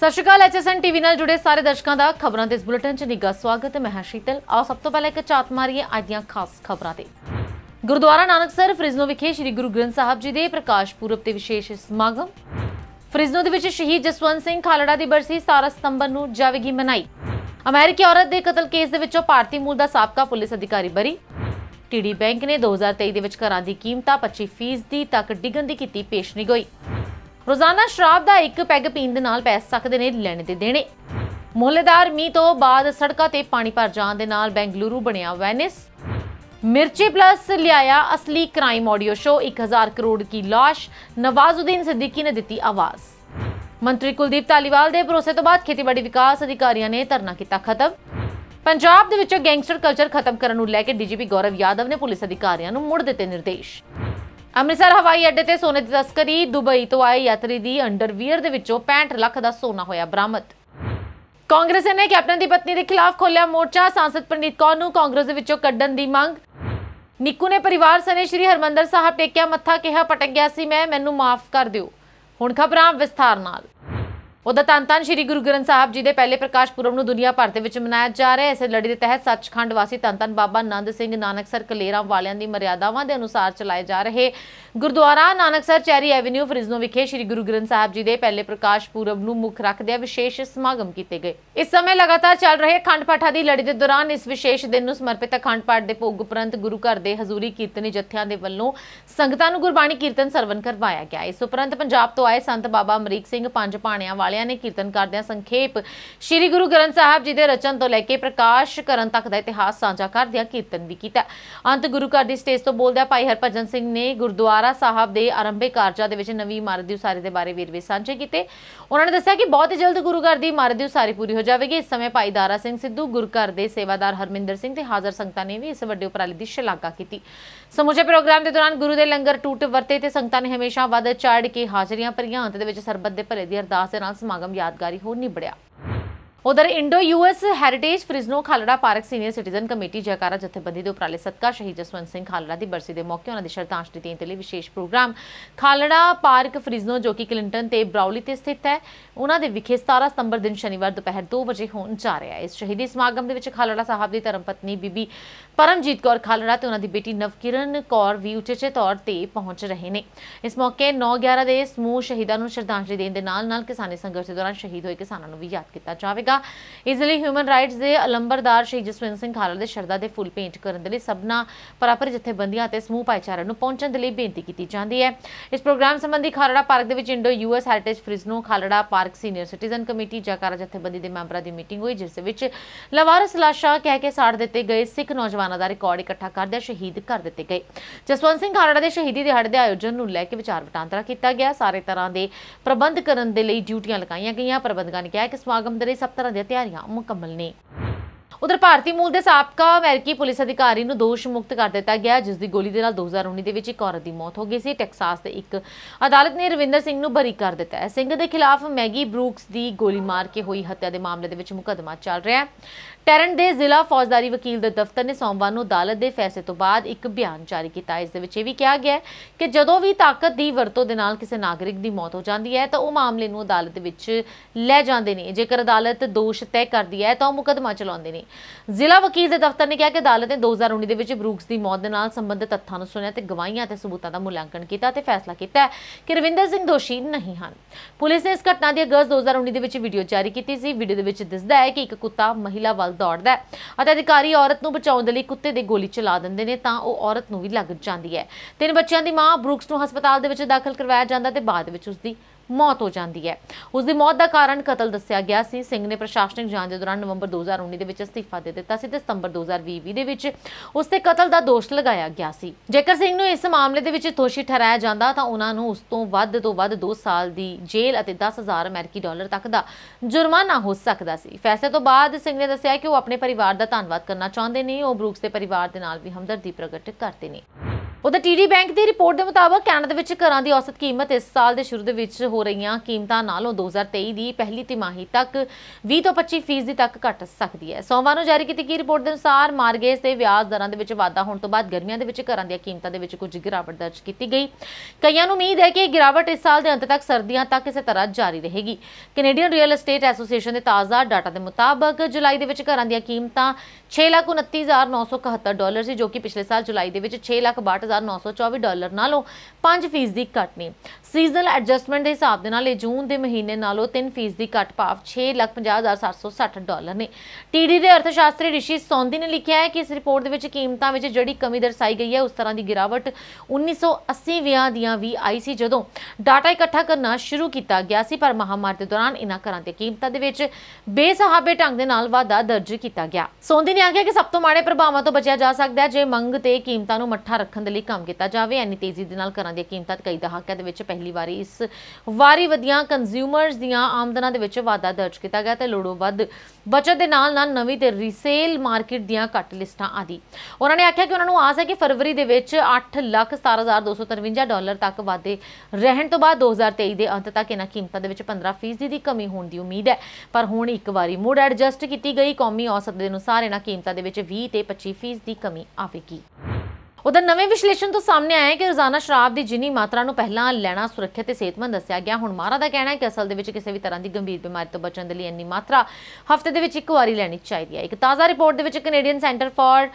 ਸਤਿ ਸ਼੍ਰੀ ਅਕਾਲ ਐਚਐਸਐਨ ਟੀਵੀ ਨਾਲ ਜੁੜੇ ਸਾਰੇ ਦਰਸ਼ਕਾਂ ਦਾ ਖਬਰਾਂ ਦੇ ਇਸ ਬੁਲੇਟਿਨ 'ਚ ਨਿੱਘਾ ਸਵਾਗਤ ਹੈ। ਮੈਂ ਹਾਂ ਸ਼ੀਤਲ। ਆਓ, ਸਭ ਤੋਂ ਪਹਿਲਾਂ ਇੱਕ ਝਾਤ ਮਾਰੀਏ ਅੱਜ ਦੀਆਂ ਖਾਸ ਖਬਰਾਂ ਤੇ। ਗੁਰਦੁਆਰਾ ਨਾਨਕਸਰ ਫ੍ਰਿਜ਼ਨੋ ਵਿਖੇ ਸ੍ਰੀ ਗੁਰੂ ਗ੍ਰੰਥ ਸਾਹਿਬ ਜੀ ਦੇ ਪ੍ਰਕਾਸ਼ ਪੁਰਬ ਤੇ ਵਿਸ਼ੇਸ਼ ਸਮਾਗਮ। ਫ੍ਰਿਜ਼ਨੋ ਦੇ ਵਿੱਚ ਸ਼ਹੀਦ ਜਸਵੰਤ ਸਿੰਘ ਖਾਲੜਾ ਦੀ ਬਰਸੀ 17 ਸਤੰਬਰ ਨੂੰ ਜਾਵੇਗੀ ਮਨਾਈ। ਅਮਰੀਕੀ ਔਰਤ ਦੇ ਕਤਲ ਕੇਸ ਦੇ ਵਿੱਚੋਂ ਭਾਰਤੀ ਮੂਲ ਦਾ ਸਾਬਕਾ ਪੁਲਿਸ ਅਧਿਕਾਰੀ ਬਰੀ। ਟੀਡੀ ਬੈਂਕ ਨੇ 2023 ਦੇ ਵਿੱਚ ਘਰਾਂ ਦੀ ਕੀਮਤਾਂ 25% ਤੱਕ ਡਿੱਗਣ ਦੀ ਕੀਤੀ ਪੇਸ਼ਨਗੋਈ। ਰੋਜ਼ਾਨਾ ਸ਼ਰਾਬ ਦਾ ਇੱਕ ਪੈਗ ਪੀਣ ਦੇ ਨਾਲ ਪੈ ਸਕਦੇ ਨੇ, ਲੈਣੇ ਤੇ ਦੇਣੇ। ਮੁਹੱਲੇਦਾਰ ਮੀਂਹ ਤੋਂ ਬਾਅਦ ਸੜਕਾਂ ਤੇ ਪਾਣੀ ਭਰ ਜਾਣ ਦੇ ਨਾਲ ਬੈਂਗਲੁਰੂ ਬਣਿਆ ਵੈਨਿਸ ਮਿਰਚੀ ਪਲੱਸ ਲਿਆਇਆ ਅਸਲੀ ਕ੍ਰਾਈਮ ਆਡੀਓ ਸ਼ੋ 1000 ਕਰੋੜ ਕੀ ਲਾਸ਼, ਨਵਾਜ਼ੁਦੀਨ ਸਿੱਦੀਕੀ ਨੇ ਦਿੱਤੀ ਆਵਾਜ਼। ਮੰਤਰੀ ਕੁਲਦੀਪ ਧਾਲੀਵਾਲ ਦੇ ਭਰੋਸੇ ਤੋਂ ਬਾਅਦ ਖੇਤੀਬਾੜੀ ਵਿਕਾਸ ਅਧਿਕਾਰੀਆਂ ਨੇ ਧਰਨਾ ਕੀਤਾ ਖਤਮ। ਪੰਜਾਬ ਦੇ ਵਿੱਚ ਗੈਂਗਸਟਰ ਕਲਚਰ ਖਤਮ ਕਰਨ ਨੂੰ ਲੈ ਕੇ ਡੀਜੀਪੀ ਗੌਰਵ ਯਾਦਵ ਨੇ ਪੁਲਿਸ ਅਧਿਕਾਰੀਆਂ ਨੂੰ ਮੁੜ ਦਿੱਤੇ ਨਿਰਦੇਸ਼। ਅੰਮ੍ਰਿਤਸਰ ਹਵਾਈ ਅੱਡੇ ਤੇ ਸੋਨੇ ਦੀ ਤਸਕਰੀ, ਦੁਬਈ ਤੋਂ ਆਏ ਯਾਤਰੀ ਦੀ ਅੰਡਰਵੀਅਰ ਦੇ ਵਿੱਚੋਂ 65 ਲੱਖ ਦਾ ਸੋਨਾ ਹੋਇਆ ਬਰਾਮਦ। ਕਾਂਗਰਸ ਨੇ ਕੈਪਟਨ ਦੀ ਪਤਨੀ ਦੇ ਖਿਲਾਫ ਖੋਲ੍ਹਿਆ ਮੋਰਚਾ। ਸਾਂਸਦ ਪ੍ਰਨੀਤ ਕੌਰ ਨੂੰ ਕਾਂਗਰਸ ਦੇ ਵਿੱਚੋਂ ਕੱਢਣ ਦੀ ਮੰਗ। ਨਿੱਕੂ ਨੇ ਪਰਿਵਾਰ ਸਣੇ ਸ਼੍ਰੀ ਹਰਮੰਦਰ ਸਾਹਿਬ ਟੇਕਿਆ ਮੱਥਾ, ਕਿਹਾ, ਪਟਕ ਗਿਆ ਸੀ ਮੈਂ, ਮੈਨੂੰ ਮਾਫ ਕਰ ਦਿਓ। ਹੁਣ ਖਬਰਾਂ ਵਿਸਥਾਰ ਨਾਲ। ਉਹਦਾ ਧੰਨ ਧੰਨ ਸ਼੍ਰੀ ਗੁਰੂ ਗ੍ਰੰਥ ਸਾਹਿਬ ਜੀ ਦੇ ਪਹਿਲੇ ਪ੍ਰਕਾਸ਼ ਪੁਰਬ ਨੂੰ ਦੁਨੀਆ ਭਰ ਦੇ ਵਿੱਚ ਮਨਾਇਆ ਜਾ ਰਿਹਾ ਹੈ। ਇਸੇ ਲੜੀ ਦੇ ਤਹਿਤ ਸੱਚਖੰਡ ਵਾਸੀ ਧੰਨ ਧੰਨ ਬਾਬਾ ਆਨੰਦ ਸਿੰਘ ਨਾਨਕਸਰ ਕਲੇਰਾਂ ਵਾਲਿਆਂ ਦੀ ਮਰਿਆਦਾਵਾਂ ਦੇ ਅਨੁਸਾਰ ਚਲਾਏ ਜਾ ਰਹੇ Gurdwara Nanaksar Cherry Avenue Fresno ਵਿਖੇ ਸ਼੍ਰੀ ਗੁਰੂ ਗ੍ਰੰਥ ਸਾਹਿਬ ਜੀ ਦੇ ਪਹਿਲੇ ਪ੍ਰਕਾਸ਼ ਪੁਰਬ ਨੂੰ ਮੁੱਖ ਰੱਖਦਿਆਂ ਵਿਸ਼ੇਸ਼ ਸਮਾਗਮ ਕੀਤੇ ਗਏ। ਇਸ ਸਮੇਂ ਲਗਾਤਾਰ ਚੱਲ ਰਹੇ ਅਖੰਡ ਪਾਠਾਂ ਦੀ ਲੜੀ ਦੇ ਦੌਰਾਨ ਇਸ ਵਿਸ਼ੇਸ਼ ਦਿਨ ਨੂੰ ਸਮਰਪਿਤ ਅਖੰਡ ਪਾਠ ਦੇ ਭੋਗ ਉਪਰੰਤ ਗੁਰੂ ਘਰ ਦੇ ਹਜ਼ੂਰੀ ਕੀਰਤਨੀ ਜਥਿਆਂ ਦੇ ਵੱਲੋਂ ਸੰਗਤਾਂ ਨੂੰ ਗੁਰਬਾਣੀ ਕੀਰਤਨ ਸਰਵਨ ਕਰਵਾਇਆ ਗਿਆ। ਇਸ ਉਪਰੰਤ ਪੰਜਾਬ ਤੋਂ ਆਏ ਸੰਤ ਬਾਬਾ ਅਮਰੀਕ ਸਿੰਘ ਪੰਜ ਪਾਣਿਆਂ ਵਾਲਿਆਂ ਨੇ ਕੀਰਤਨ ਕਰਦਿਆਂ ਸੰਖੇਪ ਸ੍ਰੀ ਗੁਰੂ ਗ੍ਰੰਥ ਸਾਹਿਬ ਜੀ ਦੇ ਰਚਨ ਤੋਂ ਲੈ ਕੇ ਪ੍ਰਕਾਸ਼ ਕਰਨ ਤੱਕ ਦਾ ਇਤਿਹਾਸ ਸਾਂਝਾ ਕਰਦਿਆਂ ਕੀਰਤਨ ਵੀ ਕੀਤਾ। ਅੰਤ ਗੁਰੂ ਘਰ ਦੀ ਸਟੇਜ ਤੋਂ ਬੋਲਦਿਆਂ ਭਾਈ ਹਰਭਜਨ ਸਿੰਘ ਨੇ ਗੁਰਦੁਆਰਾ ਸਾਹਿਬ ਦੇ ਆਰੰਭੇ ਕਾਰਜਾਂ ਦੇ ਵਿੱਚ ਨਵੀਂ ਇਮਾਰਤ ਦੀ ਉਸਾਰੀ ਦੇ ਬਾਰੇ ਵੇਰਵੇ ਸਾਂਝੇ ਕੀਤੇ। ਉਹਨਾਂ ਨੇ ਦੱਸਿਆ ਕਿ ਬਹੁਤ ਜਲਦ ਗੁਰੂ ਘਰ ਦੀ ਇਮਾਰਤ ਦੀ ਉਸਾਰੀ ਪੂਰੀ ਹੋ ਜਾਵੇਗੀ। ਇਸ ਸਮੇਂ ਭਾਈ ਦਾਰਾ ਸਿੰਘ ਸਿੱਧੂ, ਗੁਰੂ ਘਰ ਦੇ ਸੇਵਾਦਾਰ ਹਰਮਿੰਦਰ ਸਿੰਘ ਤੇ ਹਾਜ਼ਰ ਸੰਗਤਾਂ ਨੇ ਵੀ ਇਸ ਵੱਡੇ ਉਪਰਾਲੇ ਦੀ ਸ਼ਲਾਘਾ ਕੀਤੀ। ਸਮੁੱਚੇ ਪ੍ਰੋਗਰਾਮ ਦੇ ਦੌਰਾਨ ਗੁਰੂ ਦੇ ਲੰਗਰ, ਟੂਟ ਵਰਤੇ ਤੇ ਸੰਗਤਾਂ ਨੇ ਹਮੇਸ਼ਾ ਵੱਧ ਚੜ੍ਹ ਕੇ ਹਾਜ਼ਰੀਆਂ ਭਰੀਆਂ ਅੰਤ ਦੇ ਵਿੱਚ ਸਰਬੱਤ ਦੇ ਭਲੇ ਦੀ ਅਰਦਾਸ ਦੇ ਨਾਲ ਸਮਾਗਮ ਯਾਦਗਾਰੀ ਹੋ ਨਿਬੜਿਆ। ਉਧਰ Indo US heritage Fresno Khalra park senior citizen committee Jakara ਜਥੇਬੰਦੀ ਦੇ ਉਪਰਾਲੇ ਸਦਕਾ ਸ਼ਹੀਦ ਜਸਵੰਤ ਸਿੰਘ ਖਾਲੜਾ ਦੀ ਬਰਸੀ ਦੇ ਮੌਕੇ ਉਹਨਾਂ ਦੀ ਸ਼ਰਧਾਂਜਲੀ ਦੇਣ ਦੇ ਲਈ ਵਿਸ਼ੇਸ਼ ਪ੍ਰੋਗਰਾਮ। ਖਾਲੜਾ ਪਾਰਕ ਫ੍ਰਿਜ਼ਨੋ ਜੋ ਕਿ ਕਲਿੰਟਨ ਤੇ ਬਰਾਉਲੀ ਤੇ ਸਥਿਤ ਹੈ, ਉਹਨਾਂ ਦੇ ਵਿਖੇ 17 ਸਤੰਬਰ ਦਿਨ ਸ਼ਨੀਵਾਰ ਦੁਪਹਿਰ 2 ਵਜੇ ਹੋਣ ਜਾ ਰਿਹਾ ਹੈ। ਇਸ ਸ਼ਹੀਦੀ ਸਮਾਗਮ ਦੇ ਵਿੱਚ ਖਾਲੜਾ ਸਾਹਿਬ ਦੀ ਧਰਮ ਪਤਨੀ ਬੀਬੀ ਪਰਮਜੀਤ ਕੌਰ ਖਾਲੜਾ ਤੇ ਉਹਨਾਂ ਦੀ ਬੇਟੀ ਨਵਕਿਰਨ ਕੌਰ ਵੀ ਉਚੇਚੇ ਤੌਰ ਤੇ ਪਹੁੰਚ ਰਹੇ ਨੇ। ਇਸ ਮੌਕੇ 9/11 ਦੇ ਸਮੂਹ ਸ਼ਹੀਦਾਂ ਨੂੰ ਸ਼ਰਧਾਂਜਲੀ ਦੇਣ ਦੇ ਨਾਲ ਨਾਲ ਕਿਸਾਨੀ ਸੰਘਰਸ਼ ਦੇ ਦੌਰਾਨ ਸ਼ਹੀਦ ਹੋਏ ਕਿਸਾਨਾਂ ਨੂੰ ਵੀ ਯਾਦ ਕੀਤਾ ਜਾਵੇਗਾ। ਇਸ ਲਈ ਹਿਊਮਨ ਰਾਈਟਸ ਦੇ ਅਲੰਬਰਦਾਰ ਸ਼ਹੀਦ ਜਸਵੰਤ ਸਿੰਘ ਖਾਲੜਾ ਦੇ ਸ਼ਰਧਾ ਦੇ ਫੁੱਲ ਭੇਂਟ ਕਰਨ ਦੇ ਲਈ ਸਭਨਾ ਪਰਾਪਰ ਜਥੇਬੰਦੀਆਂ ਅਤੇ ਸਮੂਹ ਭਾਈਚਾਰੇ ਨੂੰ ਪਹੁੰਚਣ ਦੇ ਲਈ ਬੇਨਤੀ ਕੀਤੀ ਜਾਂਦੀ ਹੈ। ਇਸ ਪ੍ਰੋਗਰਾਮ ਸੰਬੰਧੀ ਖਾਲੜਾ ਪਾਰਕ ਦੇ ਵਿੱਚ Indo US heritage Fresno Khalra park senior citizen committee Jakara ਜਥੇਬੰਦੀ ਦੇ ਮੈਂਬਰਾਂ ਦੀ ਮੀਟਿੰਗ ਹੋਈ, ਜਿਸ ਵਿੱਚ ਲਵਾਰਸ ਲਾਸ਼ਾਂ ਕਹਿ ਕੇ ਸਾੜ ਦਿੱਤੇ ਗਏ, ਸਿੱਖ ਨੌਜਵਾਨਾਂ ਦਾ ਰਿਕਾਰਡ ਇਕੱਠਾ ਕਰਦਿਆਂ ਸ਼ਹੀਦ ਕਰ ਦਿੱਤੇ ਗਏ। ਜਸਵੰਤ ਸਿੰਘ ਖਾਲੜਾ ਦੇ ਸ਼ਹੀਦੀ ਦਿਹਾੜੇ ਦੇ ਆਯੋਜਨ ਨੂੰ ਲੈ ਕੇ ਵਿਚਾਰ ਵਟਾਂਦਰਾ ਕੀਤਾ ਗਿਆ। ਸਾਰੇ ਤਰ੍ਹਾਂ ਦੇ ਪ੍ਰਬੰਧ ਕਰਨ ਦੇ ਲਈ ਡਿਊਟੀਆਂ ਲਗਾਈਆਂ ਗਈਆਂ। ਪ੍ਰਬੰਧਕਾਂ ਨੇ ਕਿਹਾ ਕਿ ਸਮਾਗਮ ਦੇ ਲਈ ਸਭ ਤਰ੍ਹਾਂ ਦੀਆਂ ਤਿਆਰੀਆਂ ਮੁਕੰਮਲ ਨੇ। ਉਧਰ ਭਾਰਤੀ ਮੂਲ ਦੇ ਸਾਬਕਾ ਅਮਰੀਕੀ ਪੁਲਿਸ ਅਧਿਕਾਰੀ ਨੂੰ ਦੋਸ਼ ਮੁਕਤ ਕਰ ਦਿੱਤਾ ਗਿਆ, ਜਿਸ ਦੀ ਗੋਲੀ ਦੇ ਨਾਲ 2019 ਦੇ ਵਿੱਚ ਇੱਕ ਔਰਤ ਦੀ ਮੌਤ ਹੋ ਗਈ ਸੀ। ਟੈਕਸਾਸ ਦੇ ਇੱਕ ਅਦਾਲਤ ਨੇ ਰਵਿੰਦਰ ਸਿੰਘ ਨੂੰ ਬਰੀ ਕਰ ਦਿੱਤਾ ਹੈ। ਸਿੰਘ ਦੇ ਖਿਲਾਫ ਮੈਗੀ ਬਰੂਕਸ ਦੀ ਗੋਲੀ ਮਾਰ ਕੇ ਹੋਈ ਹੱਤਿਆ ਦੇ ਮਾਮਲੇ ਦੇ ਵਿੱਚ ਮੁਕੱਦਮਾ ਚੱਲ ਰਿਹਾ ਹੈ। ਟੈਰਨ ਦੇ ਜ਼ਿਲ੍ਹਾ ਫੌਜਦਾਰੀ ਵਕੀਲ ਦੇ ਦਫ਼ਤਰ ਨੇ ਸੋਮਵਾਰ ਨੂੰ ਅਦਾਲਤ ਦੇ ਫੈਸਲੇ ਤੋਂ ਬਾਅਦ ਇੱਕ ਬਿਆਨ ਜਾਰੀ ਕੀਤਾ। ਇਸ ਦੇ ਵਿੱਚ ਇਹ ਵੀ ਕਿਹਾ ਗਿਆ ਹੈ ਕਿ ਜਦੋਂ ਵੀ ਤਾਕਤ ਦੀ ਵਰਤੋਂ ਦੇ ਨਾਲ ਕਿਸੇ ਨਾਗਰਿਕ ਦੀ ਮੌਤ ਹੋ ਜਾਂਦੀ ਹੈ, ਤਾਂ ਉਹ ਮਾਮਲੇ ਨੂੰ ਅਦਾਲਤ ਵਿੱਚ ਲੈ ਜਾਂਦੇ ਨੇ। ਜੇਕਰ ਅਦਾਲਤ ਦੋਸ਼ ਤੈਅ ਕਰਦੀ ਹੈ, ਤਾਂ ਉਹ ਮੁਕੱਦਮਾ ਚਲਾਉਂਦੇ ਨੇ। ਜ਼ਿਲ੍ਹਾ ਵਕੀਲ ਦੇ ਦਫ਼ਤਰ ਨੇ ਕਿਹਾ ਕਿ ਅਦਾਲਤ ਨੇ 2019 ਦੇ ਵਿੱਚ ਬਰੂਕਸ ਦੀ ਮੌਤ ਦੇ ਨਾਲ ਸੰਬੰਧਿਤ ਤੱਥਾਂ ਨੂੰ ਸੁਣਿਆ ਤੇ ਗਵਾਹੀਆਂ ਅਤੇ ਸਬੂਤਾਂ ਦਾ ਮੁਲਾਂਕਣ ਕੀਤਾ ਤੇ ਫੈਸਲਾ ਕੀਤਾ ਕਿ ਰਵਿੰਦਰ ਸਿੰਘ ਦੋਸ਼ੀ ਨਹੀਂ ਹਨ। ਪੁਲਿਸ ਨੇ ਇਸ ਘਟਨਾ ਦੀ ਅਗਸਤ 2019 ਦੇ ਵਿੱਚ ਵੀਡੀਓ ਜਾਰੀ ਕੀਤੀ ਸੀ। ਵੀਡੀਓ ਦੇ ਵਿੱਚ ਦਿਸਦਾ ਹੈ ਕਿ ਇੱਕ ਕੁੱਤਾ ਮਹਿਲਾ ਵੱਲ ਦੌੜਦਾ ਹੈ ਅਤੇ ਅਧਿਕਾਰੀ ਔਰਤ ਨੂੰ ਬਚਾਉਣ ਦੇ ਲਈ ਕੁੱਤੇ ਦੇ ਗੋਲੀ ਚਲਾ ਦਿੰਦੇ ਨੇ ਤਾਂ ਉਹ ਔਰਤ ਨੂੰ ਵੀ ਲੱਗ ਜਾਂਦੀ ਹੈ। ਤਿੰਨ ਬੱਚਿਆਂ ਦੀ ਮਾਂ ਬਰੁਕਸ ਨੂੰ ਹਸਪਤਾਲ ਦੇ ਵਿੱਚ ਦਾਖਲ ਕਰਵਾਇਆ ਜਾਂਦਾ ਤੇ ਬਾਅਦ ਵਿੱਚ ਉਸ ਦੀ ਮੌਤ ਹੋ ਜਾਂਦੀ ਹੈ। ਉਸ ਦੀ ਮੌਤ ਦਾ ਕਾਰਨ ਕਤਲ ਦੱਸਿਆ ਗਿਆ ਸੀ। ਸਿੰਘ ਨੇ ਪ੍ਰਸ਼ਾਸਨਿਕ ਜਾਂਚ ਦੇ ਦੌਰਾਨ ਨਵੰਬਰ 2019 ਦੇ ਵਿੱਚ ਅਸਤੀਫਾ ਦੇ ਦਿੱਤਾ ਸੀ ਤੇ ਸਤੰਬਰ 2020 ਦੇ ਵਿੱਚ ਉਸ ਤੇ ਕਤਲ ਦਾ ਦੋਸ਼ ਲਗਾਇਆ ਗਿਆ ਸੀ। ਜੇਕਰ ਸਿੰਘ ਨੂੰ ਇਸ ਮਾਮਲੇ ਦੇ ਵਿੱਚ ਦੋਸ਼ੀ ਠਹਿਰਾਇਆ ਜਾਂਦਾ ਤਾਂ ਉਹਨਾਂ ਨੂੰ ਉਸ ਤੋਂ ਵੱਧ ਤੋਂ ਵੱਧ 2 ਸਾਲ ਦੀ ਜੇਲ੍ਹ ਅਤੇ 10000 ਅਮਰੀਕੀ ਡਾਲਰ ਤੱਕ ਦਾ ਜੁਰਮਾਨਾ ਹੋ ਸਕਦਾ ਸੀ। ਫੈਸਲੇ ਤੋਂ ਬਾਅਦ ਸਿੰਘ ਨੇ ਦੱਸਿਆ ਕਿ ਉਹ ਆਪਣੇ ਪਰਿਵਾਰ ਦਾ ਧੰਨਵਾਦ ਕਰਨਾ ਚਾਹੁੰਦੇ ਨੇ। ਉਹ ਬਰੂਕਸ ਦੇ ਪਰਿਵਾਰ ਦੇ ਨਾਲ ਵੀ ਹਮਦਰਦੀ ਪ੍ਰਗਟ ਕਰਦੇ ਨੇ। ਉਹਦਾ ਟੀਡੀ ਬੈਂਕ ਦੀ ਰਿਪੋਰਟ ਦੇ ਮੁਤਾਬਕ ਕੈਨੇਡਾ ਦੇ ਵਿੱਚ ਘਰਾਂ ਦੀ ਔਸਤ ਕੀਮਤ ਇਸ ਸਾਲ ਦੇ ਸ਼ੁਰੂ ਦੇ ਵਿੱਚ ਹੋ ਰਹੀਆਂ ਕੀਮਤਾਂ ਨਾਲੋਂ 2023 ਦੀ ਪਹਿਲੀ ਤਿਮਾਹੀ ਤੱਕ 20 ਤੋਂ 25 ਫੀਸਦੀ ਤੱਕ ਘਟ ਸਕਦੀ ਹੈ। ਸੋਮਵਾਰ ਨੂੰ ਜਾਰੀ ਕੀਤੀ ਗਈ ਰਿਪੋਰਟ ਦੇ ਅਨੁਸਾਰ ਮਾਰਗੇਜ ਤੇ ਵਿਆਜ ਦਰਾਂ ਦੇ ਵਿੱਚ ਵਾਧਾ ਹੋਣ ਤੋਂ ਬਾਅਦ ਗਰਮੀਆਂ ਦੇ ਵਿੱਚ ਘਰਾਂ ਦੀਆਂ ਕੀਮਤਾਂ ਦੇ ਵਿੱਚ ਕੁਝ ਗਿਰਾਵਟ ਦਰਜ ਕੀਤੀ ਗਈ। ਕਈਆਂ ਨੂੰ ਉਮੀਦ ਹੈ ਕਿ ਇਹ ਗਿਰਾਵਟ ਇਸ ਸਾਲ ਦੇ ਅੰਤ ਤੱਕ ਸਰਦੀਆਂ ਤੱਕ ਇਸੇ ਤਰ੍ਹਾਂ ਜਾਰੀ ਰਹੇਗੀ। ਕੈਨੇਡੀਅਨ ਰੀਅਲ ਏਸਟੇਟ ਐਸੋਸੀਏਸ਼ਨ ਦੇ ਤਾਜ਼ਾ ਡਾਟਾ ਦੇ ਮੁਤਾਬਕ ਜੁਲਾਈ ਦੇ ਵਿੱਚ ਘਰਾਂ ਦੀਆਂ ਕੀਮਤਾਂ 6,29,971 ਡਾਲਰ ਸੀ ਜੋ ਕਿ ਪਿਛਲੇ ਸਾਲ ਜੁਲਾਈ ਦੇ ਵਿੱਚ 6,62,924 ਡਾਲਰ ਨਾਲੋਂ 5% ਦੀ ਘਟ ਨੇ। ਸੀਜ਼ਨਲ ਐਡਜਸਟਮੈਂਟ ਦੇ ਹਿਸਾਬ ਦੇ ਨਾਲ ਇਹ ਜੂਨ ਦੇ ਮਹੀਨੇ ਨਾਲੋਂ 3% ਦੀ ਘੱਟ ਭਾਵ 6,50,760 ਡਾਲਰ ਨੇ। ਟੀਡੀ ਦੇ ਅਰਥਸ਼ਾਸਤਰੀ ਰਿਸ਼ੀ ਸੌਂਦੀ ਨੇ ਲਿਖਿਆ ਹੈ ਕਿ ਇਸ ਰਿਪੋਰਟ ਦੇ ਵਿੱਚ ਕੀਮਤਾਂ ਵਿੱਚ ਜਿਹੜੀ ਕਮੀ ਦਰਸਾਈ ਗਈ ਹੈ ਉਸ ਤਰ੍ਹਾਂ ਦੀ ਗਿਰਾਵਟ 1980 ਵਿਆਂ ਦੀਆਂ ਵੀ ਆਈ ਸੀ ਜਦੋਂ ਡਾਟਾ ਇਕੱਠਾ ਕਰਨਾ ਸ਼ੁਰੂ ਕੀਤਾ ਗਿਆ ਸੀ ਪਰ ਮਹਾਮਾਰੀ ਦੇ ਦੌਰਾਨ ਇਹਨਾਂ ਘਰਾਂ ਦੀਆਂ ਕੀਮਤਾਂ ਦੇ ਵਿੱਚ ਬੇਸਹਾਬੇ ਢੰਗ ਦੇ ਨਾਲ ਵਾਧਾ ਦਰਜ ਕੀਤਾ ਗਿਆ। ਸੌਂਦੀ ਨੇ ਆਖਿਆ ਕਿ ਸਭ ਤੋਂ ਮਾੜੇ ਪ੍ਰਭਾਵਾਂ ਤੋਂ ਬਚਿਆ ਜਾ ਸਕਦਾ ਹੈ ਜੇ ਮੰਗ ਤੇ ਕੀਮਤਾਂ ਨੂੰ ਮੱਠਾ ਰੱਖਣ ਦੇ ਲਈ ਕੰਮ ਕੀਤਾ ਜਾਵੇ ਇੰਨੀ ਤੇਜ਼ੀ ਦੇ ਨਾਲ ਘਰਾਂ ਦੀਆਂ ਕੀਮਤਾਂ ਕਈ ਦਹਾਕਿਆਂ ਦੇ ਵਿੱਚ ਪਹਿਲੀ ਵਾਰੀ ਇਸ ਵਾਰੀ ਵਧੀਆਂ ਕੰਜ਼ਿਊਮਰਸ ਦੀਆਂ ਆਮਦਨਾਂ ਦੇ ਵਿੱਚ ਵਾਧਾ ਦਰਜ ਕੀਤਾ ਗਿਆ ਤੇ ਲੋੜੋਂ ਵੱਧ ਬਚਤ ਦੇ ਨਾਲ ਨਾਲ ਨਵੀਂ ਤੇ ਰੀਸੇਲ ਮਾਰਕੀਟ ਦੀਆਂ ਘੱਟ ਲਿਸਟਾਂ ਆਦਿ। ਉਹਨਾਂ ਨੇ ਆਖਿਆ ਕਿ ਉਹਨਾਂ ਨੂੰ ਆਸ ਹੈ ਕਿ ਫਰਵਰੀ ਦੇ ਵਿੱਚ 8,17,253 ਡਾਲਰ ਤੱਕ ਵਾਧੇ ਰਹਿਣ ਤੋਂ ਬਾਅਦ 2023 ਦੇ ਅੰਤ ਤੱਕ ਇਹਨਾਂ ਕੀਮਤਾਂ ਦੇ ਵਿੱਚ 15% ਦੀ ਕਮੀ ਹੋਣ ਦੀ ਉਮੀਦ ਹੈ। ਪਰ ਹੁਣ ਇੱਕ ਵਾਰੀ ਮੁੜ ਐਡਜਸਟ ਕੀਤੀ ਗਈ। ਕੌਮੀ ਔਸਤ ਦੇ ਅਨੁਸਾਰ ਇਹਨਾਂ ਕੀਮਤਾਂ ਦੇ ਵਿੱਚ 20 ਤੇ 25% ਦੀ ਕਮੀ ਆਵੇਗੀ। ਉਧਰ ਨਵੇਂ ਵਿਸ਼ਲੇਸ਼ਣ ਤੋਂ ਸਾਹਮਣੇ ਆਇਆ ਹੈ ਕਿ ਰੋਜ਼ਾਨਾ ਸ਼ਰਾਬ ਦੀ ਜਿੰਨੀ ਮਾਤਰਾ ਨੂੰ ਪਹਿਲਾਂ ਲੈਣਾ ਸੁਰੱਖਿਅਤ ਤੇ ਸਿਹਤਮੰਦ ਦੱਸਿਆ ਗਿਆ। ਹੁਣ ਮਾਰਾ ਦਾ ਕਹਿਣਾ ਹੈ ਕਿ ਅਸਲ ਦੇ ਵਿੱਚ ਕਿਸੇ ਵੀ ਤਰ੍ਹਾਂ ਦੀ ਗੰਭੀਰ ਬਿਮਾਰੀ ਤੋਂ ਬਚਣ ਦੇ ਲਈ ਇੰਨੀ ਮਾਤਰਾ ਹਫ਼ਤੇ ਦੇ ਵਿੱਚ ਇੱਕ ਵਾਰੀ ਲੈਣੀ ਚਾਹੀਦੀ ਹੈ। ਇੱਕ ਤਾਜ਼ਾ ਰਿਪੋਰਟ ਦੇ ਵਿੱਚ Canadian centre for